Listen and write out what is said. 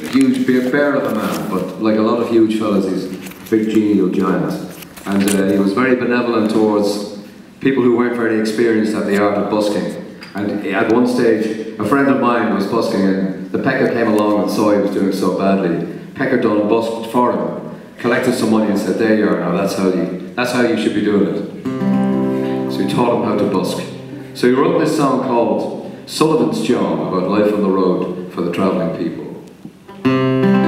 a huge bear, bear of a man, but like a lot of huge fellas, he's a big genial giant. And uh, he was very benevolent towards people who weren't very experienced at the art of busking. And at one stage, a friend of mine was busking, and the pecker came along and saw he was doing so badly. Pecker Dunne busked for him, collected some money, and said, "There you are. Now that's how you that's how you should be doing it." So he taught him how to busk. So he wrote this song called Sullivan's John about life on the road for the travelling people. Música